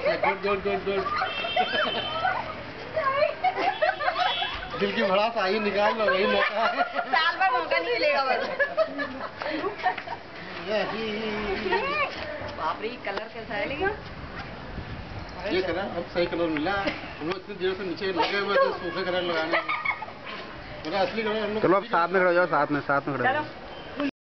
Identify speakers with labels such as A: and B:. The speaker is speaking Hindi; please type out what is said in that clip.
A: Okay, good, good, good, good. दिल की भड़ास आई निकाल लो यही मौका है।
B: साल भर मौका नहीं मिलेगा बस। बाप रे कलर कैसा है लेकिन।
A: ये कलर अब सही कलर मिला। हम लोग इतनी देर से नीचे लगे हुए थे सूखे कलर लगाने। में असली कलर हम लोग
C: चलो अब साथ में खड़े हो जाओ साथ में साथ में खड़े हो